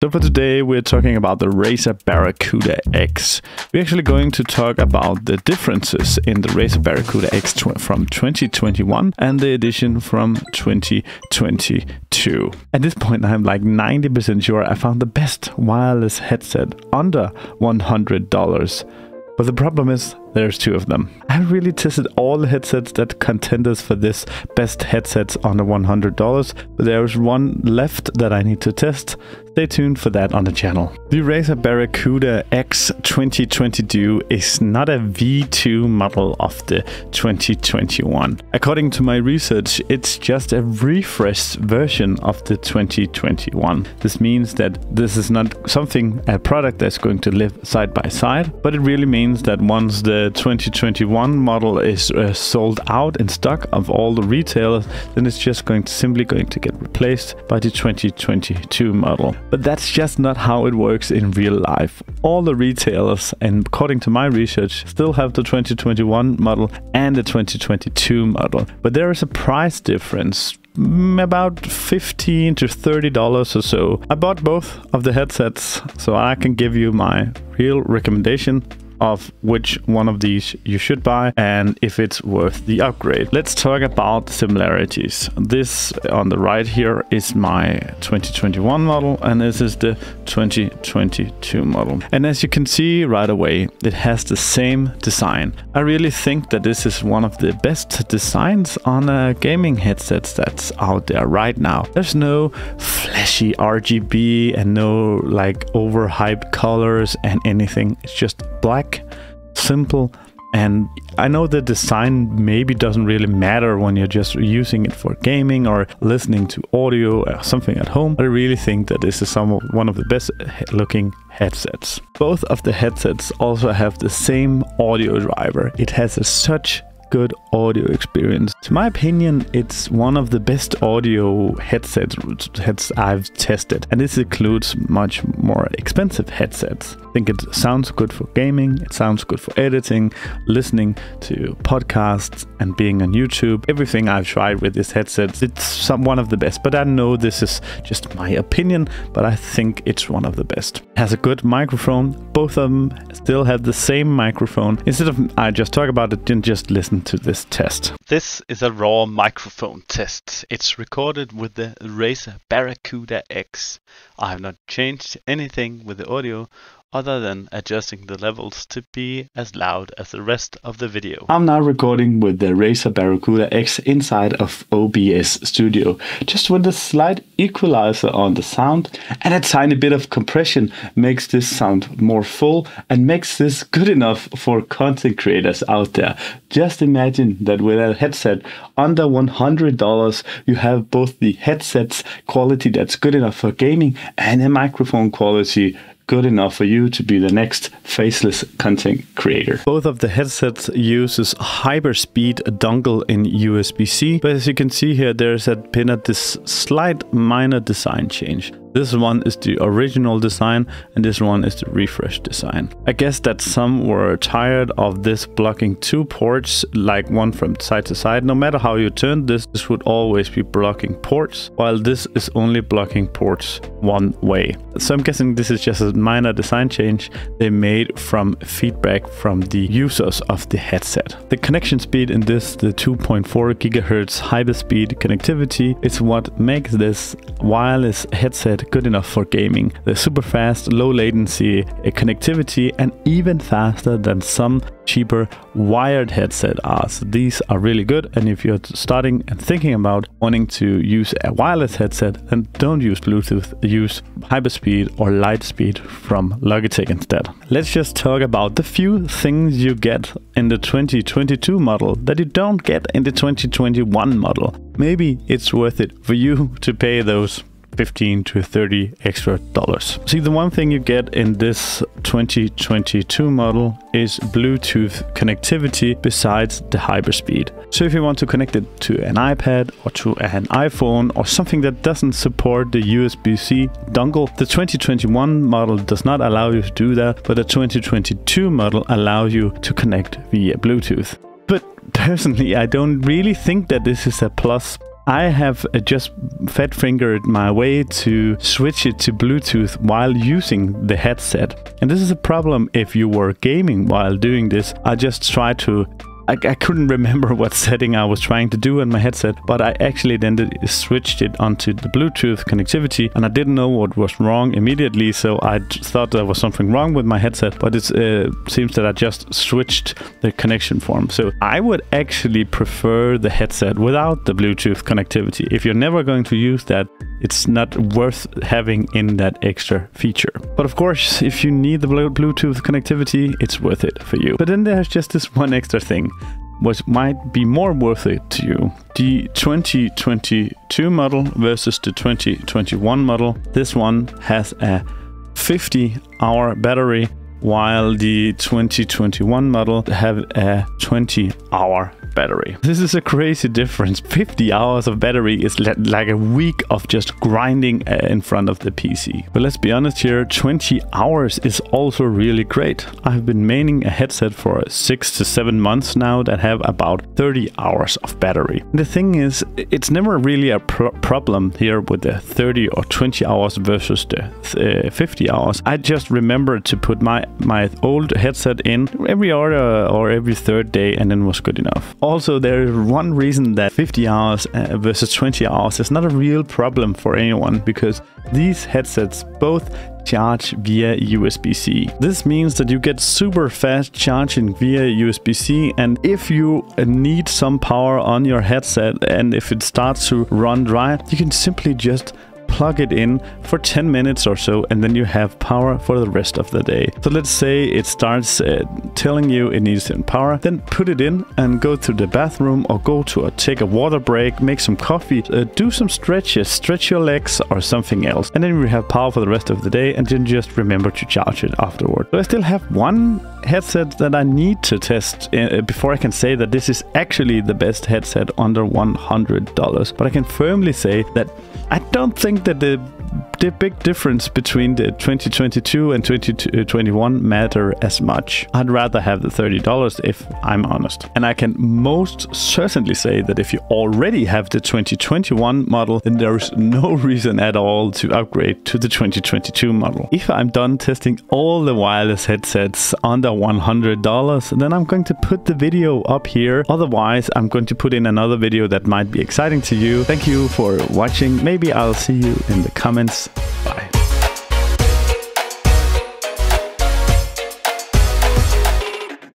So for today, we're talking about the Razer Barracuda X. We're actually going to talk about the differences in the Razer Barracuda X tw from 2021 and the edition from 2022. At this point, I'm like 90% sure I found the best wireless headset under $100. But the problem is there's two of them. I really tested all the headsets that contenders for this best headsets under $100, but there's one left that I need to test. Stay tuned for that on the channel. The Razer Barracuda X 2022 is not a V2 model of the 2021. According to my research, it's just a refreshed version of the 2021. This means that this is not something, a product that's going to live side by side, but it really means that once the 2021 model is uh, sold out in stock of all the retailers, then it's just going to simply going to get replaced by the 2022 model. But that's just not how it works in real life. All the retailers, and according to my research, still have the 2021 model and the 2022 model. But there is a price difference mm, about 15 to 30 dollars or so. I bought both of the headsets so I can give you my real recommendation of which one of these you should buy and if it's worth the upgrade. Let's talk about similarities. This on the right here is my 2021 model and this is the 2022 model. And as you can see right away, it has the same design. I really think that this is one of the best designs on a gaming headsets that's out there right now. There's no flashy RGB and no like overhyped colors and anything. It's just black simple, and I know the design maybe doesn't really matter when you're just using it for gaming or listening to audio or something at home. But I really think that this is some of, one of the best looking headsets. Both of the headsets also have the same audio driver. It has a such good audio experience. To my opinion, it's one of the best audio headsets heads I've tested, and this includes much more expensive headsets. I think it sounds good for gaming, it sounds good for editing, listening to podcasts, and being on YouTube. Everything I've tried with this headset, it's some, one of the best, but I know this is just my opinion, but I think it's one of the best. It has a good microphone, both of them still have the same microphone. Instead of I just talk about it, didn't just listen listen to this test. This is a raw microphone test. It's recorded with the Razer Barracuda X. I have not changed anything with the audio other than adjusting the levels to be as loud as the rest of the video. I'm now recording with the Razer Barracuda X inside of OBS Studio, just with a slight equalizer on the sound and a tiny bit of compression makes this sound more full and makes this good enough for content creators out there. Just imagine that with a headset under $100, you have both the headset's quality that's good enough for gaming and a microphone quality good enough for you to be the next faceless content creator. Both of the headsets uses Hyperspeed dongle in USB-C, but as you can see here, there's a pin at this slight minor design change. This one is the original design and this one is the refresh design. I guess that some were tired of this blocking two ports like one from side to side. No matter how you turn this, this would always be blocking ports while this is only blocking ports one way. So I'm guessing this is just a minor design change they made from feedback from the users of the headset. The connection speed in this, the 2.4 gigahertz hyperspeed connectivity is what makes this wireless headset good enough for gaming. They're super fast, low latency, connectivity, and even faster than some cheaper wired headset are. So these are really good. And if you're starting and thinking about wanting to use a wireless headset, then don't use Bluetooth, use Hyperspeed or Lightspeed from Logitech instead. Let's just talk about the few things you get in the 2022 model that you don't get in the 2021 model. Maybe it's worth it for you to pay those 15 to 30 extra dollars. See, the one thing you get in this 2022 model is Bluetooth connectivity besides the hyperspeed. So if you want to connect it to an iPad or to an iPhone or something that doesn't support the USB-C dongle, the 2021 model does not allow you to do that, but the 2022 model allows you to connect via Bluetooth. But personally, I don't really think that this is a plus I have uh, just fat fingered my way to switch it to Bluetooth while using the headset. And this is a problem if you were gaming while doing this. I just try to I, I, couldn't remember what setting I was trying to do on my headset, but I actually then switched it onto the Bluetooth connectivity, and I didn't know what was wrong immediately, so I thought there was something wrong with my headset, but it uh, seems that I just switched the connection form. So I would actually prefer the headset without the Bluetooth connectivity. If you're never going to use that, it's not worth having in that extra feature. But of course, if you need the Bluetooth connectivity, it's worth it for you. But then there's just this one extra thing what might be more worth it to you. The 2022 model versus the 2021 model. This one has a 50 hour battery while the 2021 model have a 20 hour battery. This is a crazy difference. 50 hours of battery is like a week of just grinding uh, in front of the PC. But let's be honest here, 20 hours is also really great. I've been maining a headset for 6 to 7 months now that have about 30 hours of battery. The thing is, it's never really a pro problem here with the 30 or 20 hours versus the uh, 50 hours. I just remembered to put my, my old headset in every other or every third day and then was good enough. Also, there is one reason that 50 hours uh, versus 20 hours is not a real problem for anyone because these headsets both charge via USB-C. This means that you get super fast charging via USB-C and if you need some power on your headset and if it starts to run dry, you can simply just plug it in for 10 minutes or so and then you have power for the rest of the day. So let's say it starts uh, telling you it needs some power, then put it in and go to the bathroom or go to a, take a water break, make some coffee, uh, do some stretches, stretch your legs or something else. And then you have power for the rest of the day and then just remember to charge it afterward. So I still have one headset that I need to test uh, before I can say that this is actually the best headset under $100. But I can firmly say that I don't think that the the big difference between the 2022 and 2021 matter as much. I'd rather have the $30 if I'm honest. And I can most certainly say that if you already have the 2021 model, then there's no reason at all to upgrade to the 2022 model. If I'm done testing all the wireless headsets under $100, then I'm going to put the video up here. Otherwise, I'm going to put in another video that might be exciting to you. Thank you for watching. Maybe I'll see you in the comments Bye.